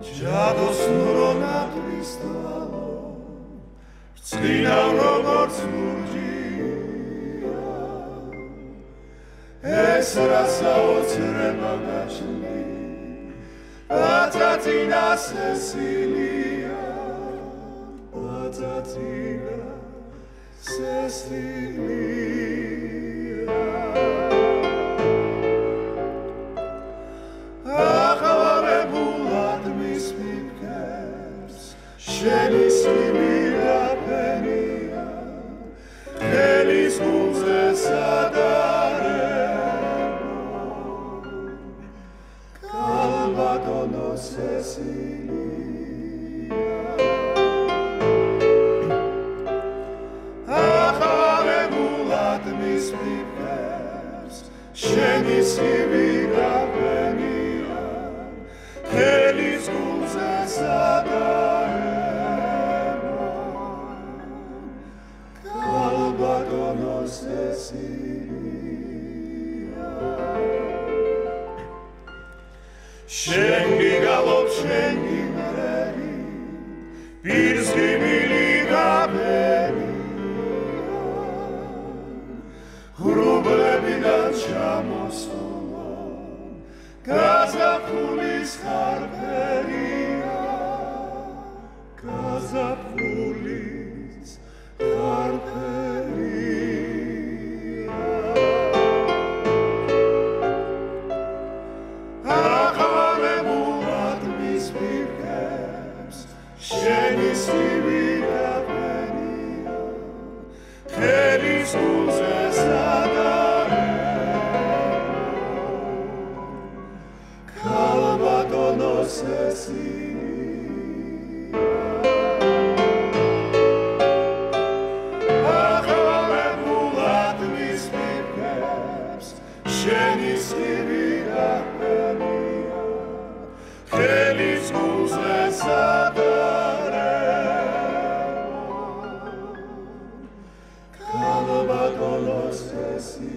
სნურონა ქრისტალო წინა როგორც მურჯია ეს რა საოცრება გაჩნდი აწაწინა სესილია აწაწინა სესილია შენი სიმირა ფენია ხელის გულზე სადარებო კალბატონოს ესილია ახალე მულად მის ფიქერს შენი სიმირა ფენია ხელის გულზე სადარებო შენი გალობ შენი მრერი პირს გიმილი გაბერი ხრუბლები და ჩამოსულა გაზაფხულის ხარფერია Chenis divina venia, Chenis musa conoscesi